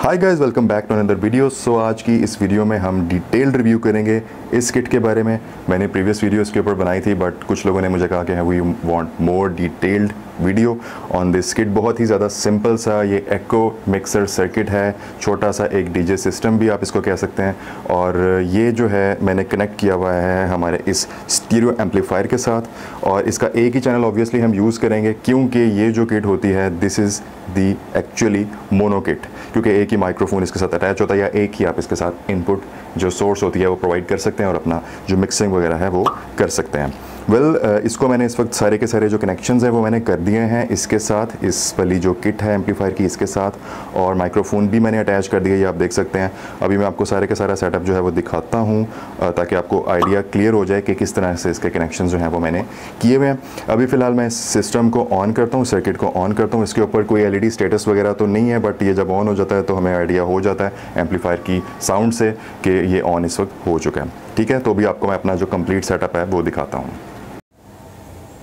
Hi guys welcome back to another video so आज की इस वीडियो में हम डिटेल्ड रिव्यू करेंगे इस किट के बारे में। मैंने प्रीवियस वीडियो इसके ऊपर बनाई थी बट कुछ लोगों ने मुझे कहा कि we want more detailed video on this kit बहुत ही ज़्यादा सिंपल सा ये एको मिक्सर सर्किट है। छोटा सा एक डीजे सिस्टम भी आप इसको कह सकते हैं। और ये जो है, मैंने कनेक्ट किया हुआ है हमारे इस स्टीरियो एम्पलीफायर के साथ। और इसका एक ही चैनल ऑब्वियसली हम यूज़ करेंगे, क्योंकि ये जो किट होती है this is the actually mono kit क्योंकि एक ही माइक्रोफोन इसके साथ अटैच होता है या एक ही आप इसके साथ इनपुट जो सोर्स होती है, वो प्रोवाइड कर सकते हैं और अपना जो मिक्सिंग वगैरह है, वो कर सकते हैं। वेल well, uh, इसको मैंने इस वक्त सारे के सारे जो कनेक्शंस हैं वो मैंने कर दिए हैं इसके साथ इस वाली जो किट है एम्पलीफायर की इसके साथ और माइक्रोफोन भी मैंने अटैच कर दिया ये आप देख सकते हैं। अभी मैं आपको सारे के सारा सेटअप जो है वो दिखाता हूँ ताकि आपको आइडिया क्लियर हो जाए कि किस तरह से इसके कनेक्शन जो हैं वो मैंने किए हुए हैं। अभी फ़िलहाल मैं इस सिस्टम को ऑन करता हूँ सर्किट को ऑन करता हूँ। इसके ऊपर कोई एलईडी स्टेटस वगैरह तो नहीं है बट ये जब ऑन हो जाता है तो हमें आइडिया हो जाता है एम्पलीफायर की साउंड से कि ये ऑन इस वक्त हो चुका है। ठीक है? तो अभी आपको मैं अपना जो कंप्लीट सेटअप है वो दिखाता हूँ।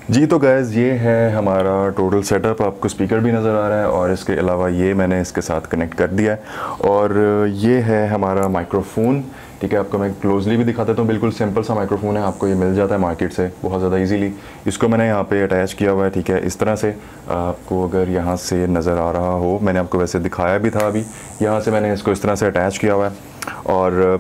जी तो गैज़ ये है हमारा टोटल सेटअप आपको स्पीकर भी नज़र आ रहा है और इसके अलावा ये मैंने इसके साथ कनेक्ट कर दिया है। और ये है हमारा माइक्रोफोन ठीक है? आपको मैं क्लोजली भी दिखा देता हूँ बिल्कुल सिंपल सा माइक्रोफोन है। आपको ये मिल जाता है मार्केट से बहुत ज़्यादा इजीली इसको मैंने यहाँ पे अटैच किया हुआ है, ठीक है? इस तरह से आपको अगर यहाँ से नज़र आ रहा हो, मैंने आपको वैसे दिखाया भी था अभी। यहाँ से मैंने इसको इस तरह से अटैच किया हुआ है। और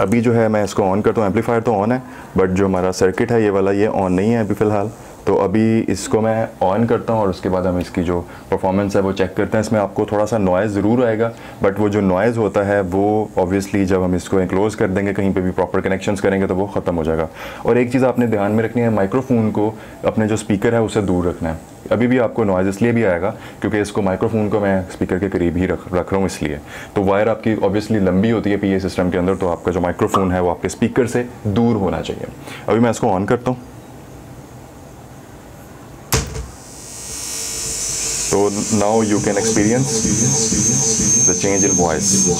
अभी जो है मैं इसको ऑन करता हूँ एम्पलीफायर तो ऑन है बट जो हमारा सर्किट है, ये वाला ये ऑन नहीं है अभी फ़िलहाल। तो अभी इसको मैं ऑन करता हूँ और उसके बाद हम इसकी जो परफॉर्मेंस है वो चेक करते हैं। इसमें आपको थोड़ा सा नॉइज़ ज़रूर आएगा बट वो जो नॉइज़ होता है, वो ऑब्वियसली जब हम इसको इनक्लोज़ कर देंगे, कहीं पे भी प्रॉपर कनेक्शंस करेंगे तो वो ख़त्म हो जाएगा। और एक चीज़ आपने ध्यान में रखनी है माइक्रोफोन को अपने जो स्पीकर है, उसे दूर रखना है। अभी भी आपको नॉइज़ इसलिए भी आएगा, क्योंकि इसको माइक्रोफोन को मैं स्पीकर के करीब ही रख रख रहा हूँ इसलिए। तो वायर आपकी ऑब्वियसली लंबी होती है पीए सिस्टम के अंदर तो आपका जो माइक्रोफोन है, वो आपके स्पीकर से दूर होना चाहिए। अभी मैं इसको ऑन करता हूँ। So now you can experience the change in voice.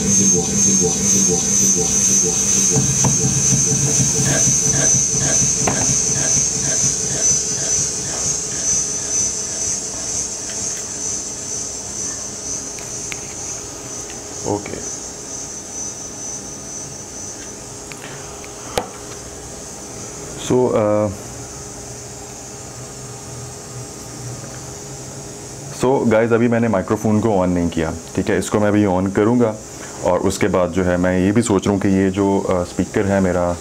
Okay. So uh, so so, guys अभी मैंने माइक्रोफोन को ऑन नहीं किया ठीक है? इसको मैं अभी ऑन करूँगा और उसके बाद जो है मैं ये भी सोच रहा हूँ कि ये जो स्पीकर है मेरा।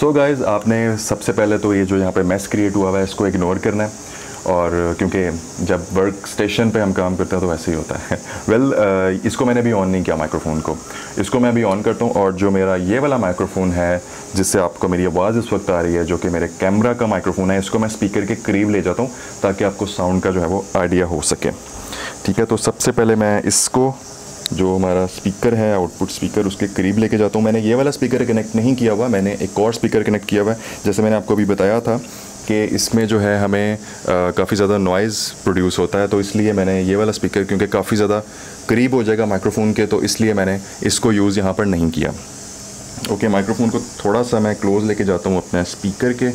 सो so गाइज़ आपने सबसे पहले तो ये जो यहाँ पे मैस क्रिएट हुआ है इसको इग्नोर करना है। और क्योंकि जब वर्क स्टेशन पे हम काम करते हैं तो वैसे ही होता है। वेल well, इसको मैंने अभी ऑन नहीं किया माइक्रोफोन को। इसको मैं अभी ऑन करता हूँ और जो मेरा ये वाला माइक्रोफोन है जिससे आपको मेरी आवाज़ इस वक्त आ रही है जो कि मेरे कैमरा का माइक्रोफोन है इसको मैं स्पीकर के करीब ले जाता हूँ ताकि आपको साउंड का जो है वो आइडिया हो सके। ठीक है तो सबसे पहले मैं इसको जो हमारा स्पीकर है आउटपुट स्पीकर उसके करीब लेके जाता हूँ। मैंने ये वाला स्पीकर कनेक्ट नहीं किया हुआ मैंने एक और स्पीकर कनेक्ट किया हुआ है। जैसे मैंने आपको अभी बताया था कि इसमें जो है हमें काफ़ी ज़्यादा नॉइज़ प्रोड्यूस होता है तो इसलिए मैंने ये वाला स्पीकर क्योंकि काफ़ी ज़्यादा करीब हो जाएगा माइक्रोफोन के तो इसलिए मैंने इसको यूज़ यहाँ पर नहीं किया। ओके okay, माइक्रोफोन को थोड़ा सा मैं क्लोज़ लेके जाता हूँ अपने स्पीकर के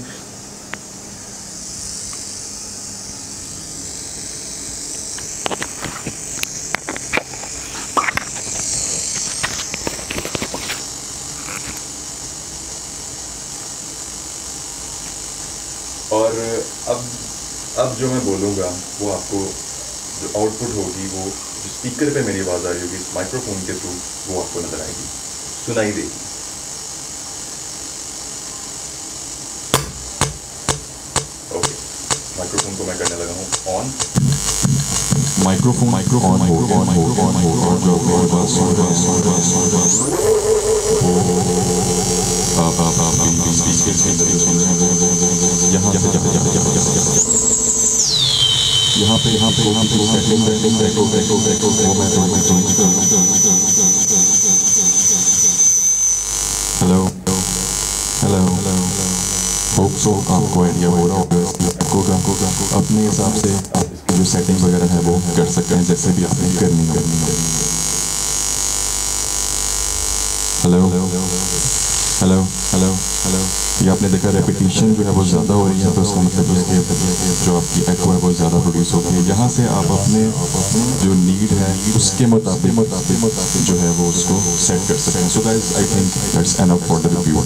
और अब अब जो मैं बोलूँगा वो आपको जो आउटपुट होगी वो जो स्पीकर पे मेरी आवाज़ आ रही होगी माइक्रोफोन के थ्रू वो आपको नज़र आएगी सुनाई देगी ओके माइक्रोफोन को मैं करने लगा हूँ ऑन माइक्रोफोन माइक्रोफोन ऑन हो ऑन हो ऑन हो और जो मेरे पास आप आप आप स्पीकर के अंदर यहाँ से जब जब जब यहाँ पे यहाँ पे यहाँ पे setting setting setting setting setting वो मैं तो चेंज कर हेलो हेलो होप सो आपको आइडिया हो रहा होगा होगा अपने हिसाब से जो सेटिंग वगैरह है वो कर सकते हैं जैसे भी आपने करनी करनी है हेलो हेलो हेलो ये आपने देखा रेपिटेशन जो है वो ज़्यादा हो रही है तो इसका मतलब ये है कि जो आपकी एको है वो ज़्यादा प्रोड्यूस होती है यहाँ से आप अपने जो नीड है उसके मुताबिक मुताबिक मुताबिक जो है वो उसको सेट कर सकते हैं. So guys I think that's enough for the review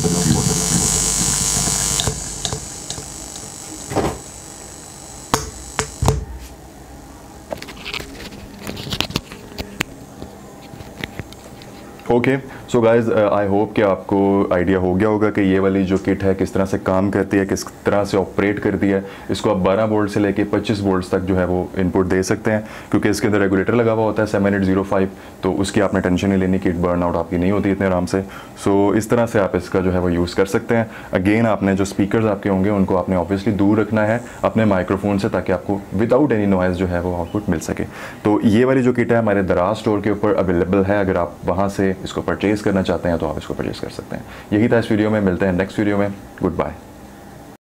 okay so guys I hope कि आपको आइडिया हो गया होगा कि ये वाली जो किट है किस तरह से काम करती है किस तरह से ऑपरेट करती है। इसको आप 12 बोल्ट से लेके 25 बोल्ट तक जो है वो इनपुट दे सकते हैं क्योंकि इसके अंदर रेगुलेटर लगा हुआ होता है सेवन एट ज़ीरो फाइव तो उसकी आपने टेंशन नहीं लेनी किट बर्न आउट आपकी नहीं होती इतने आराम से। सो so, इस तरह से आप इसका जो है वो यूज़ कर सकते हैं। अगेन आपने जो स्पीकर आपके होंगे उनको आपने ऑब्वियसली दूर रखना है अपने माइक्रोफोन से ताकि आपको विदाउट एनी नॉइज़ जो है वो आउटपुट मिल सके। तो ये वाली जो किट है हमारे दराज स्टोर के ऊपर अवेलेबल है। अगर आप वहाँ से इसको परचेज़ करना चाहते हैं तो आप इसको परचेज़ कर सकते हैं। यही था इस वीडियो में, मिलते हैं नेक्स्ट वीडियो में। Good bye